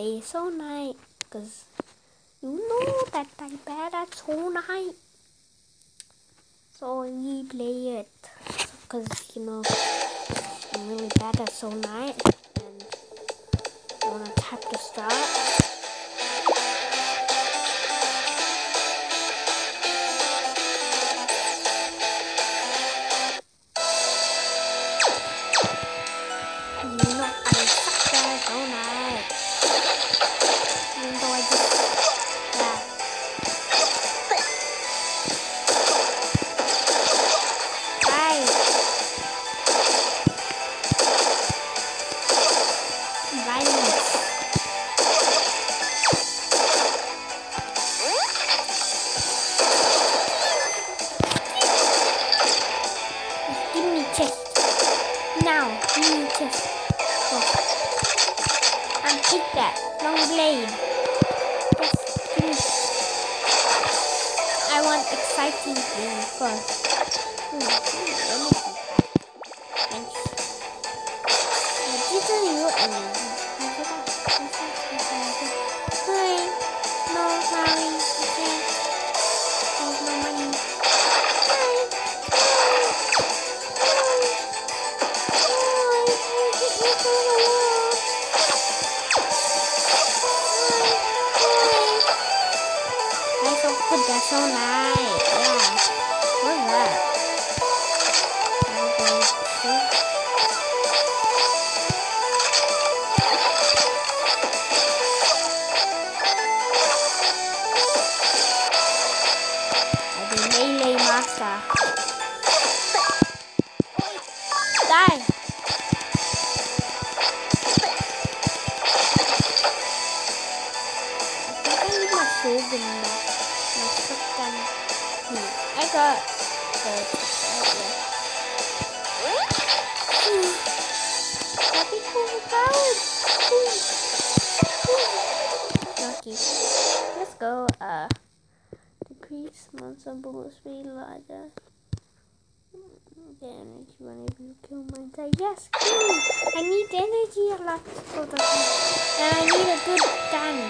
play Soul Knight because you know that I'm bad at Soul Knight. So we play it because you know I'm really bad at Soul Knight and I want to tap to start. And take that long blade. Just. I want exciting thing first. Hmm. Thanks. Is your energy? Hi. No, sorry. So good. Hmm. I got the right Hmm. Happy cool powered. Okay. Let's go. Uh, decrease monster bullet speed larger. The energy whenever you kill entire yes, me. I need energy a lot that I, and I need a good gun.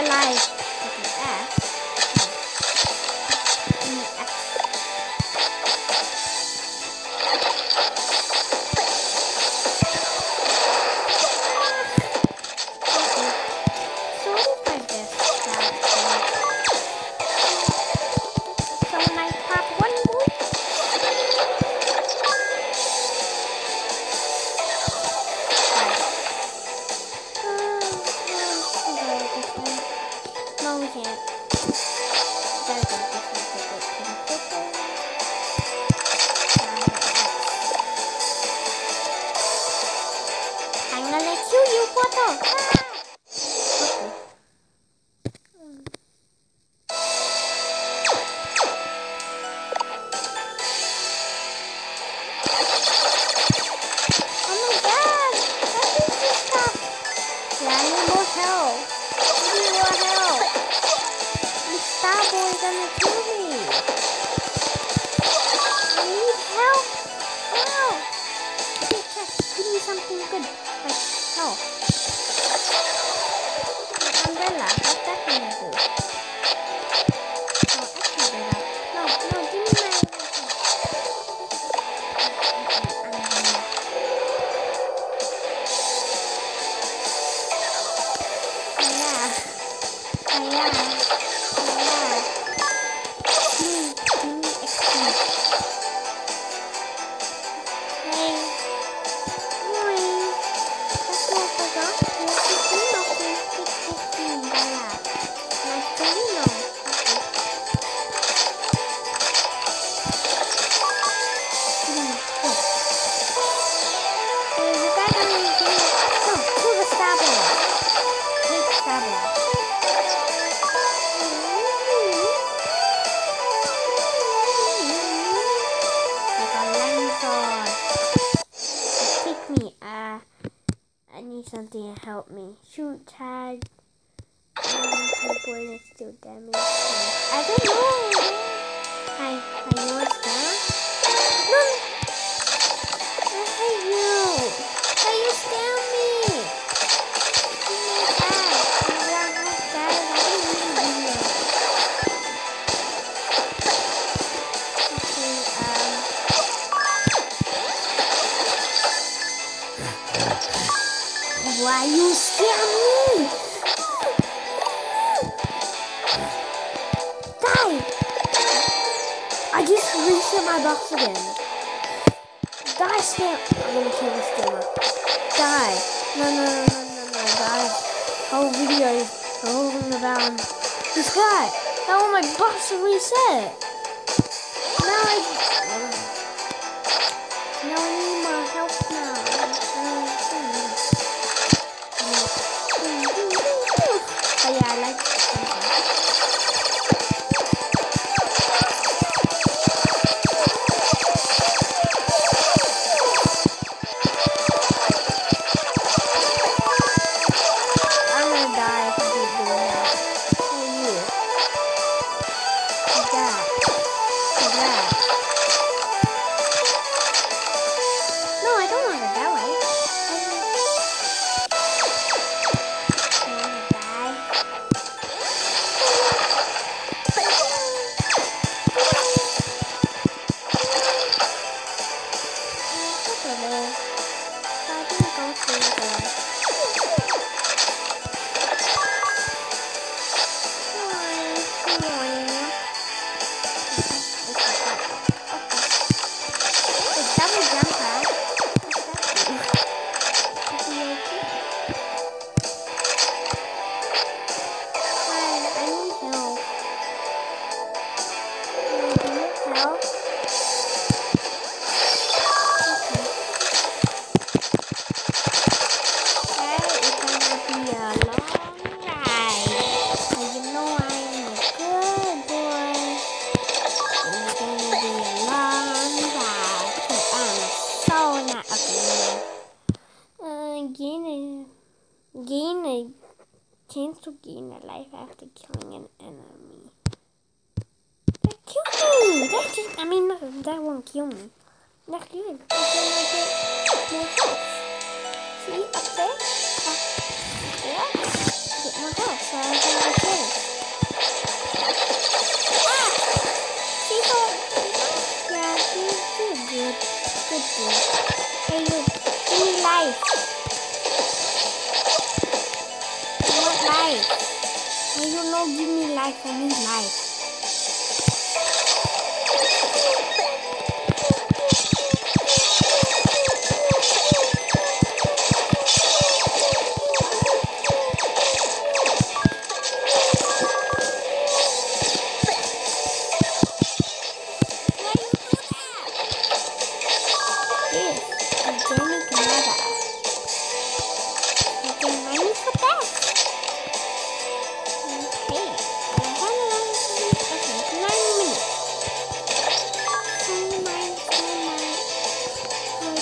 alive. Star boy gonna kill me? I need help. Help. Give me something good. Like help. Lantern. Take me. Uh, I need something to help me. Shoot tag. Do damage. I don't know. Hi, hi, you want star? No. I hate you. Why you scare me? Oh my god. You don't. Die! No, no, no, no, no, no, die. Whole video is rolling around. This guy! Now my box is reset! Gain a chance to gain a life after killing an enemy. That killed me! That just, I mean, that, that won't kill me. That's good. Health. See, up there? Uh, yeah. Get more health, so life. I need life.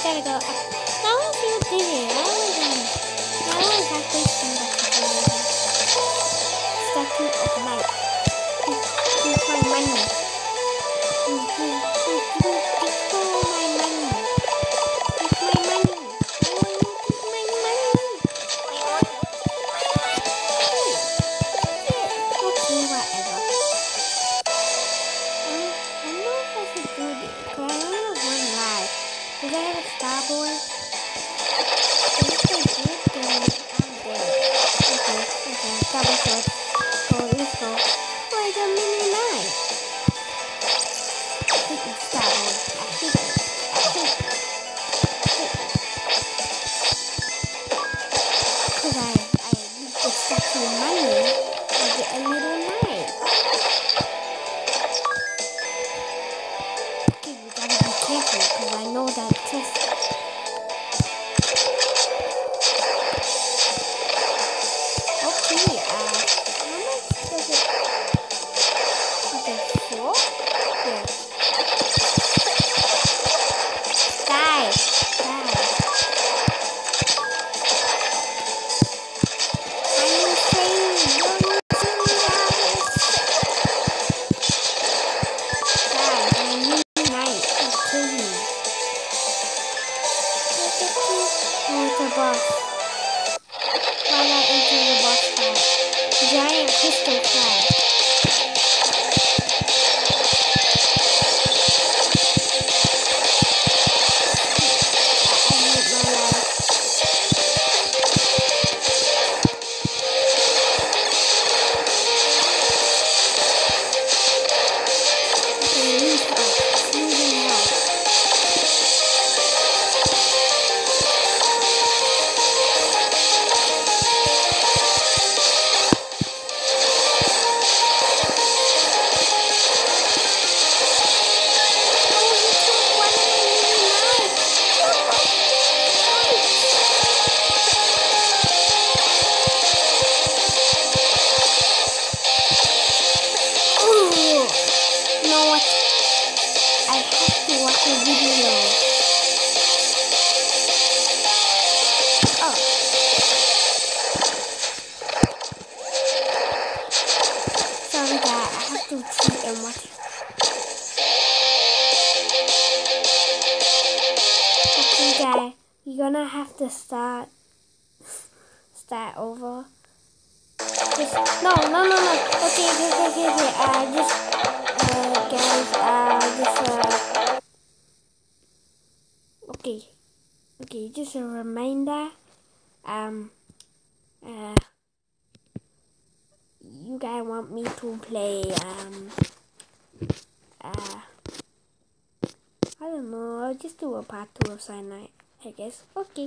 gotta go up. That was your. I was um, I was actually stuck to stuck to at. It's my money. yang. Only done. I only have this thing that's Statue of Light. gonna have to start start over. Just no, no, no, no. Okay, okay, okay, okay. okay. Uh, just uh, guys, uh, just uh, okay, okay. Just a reminder. Um, uh, you guys want me to play um, uh. I don't know, I'll just do a part two of Cyanide. I guess. Okay.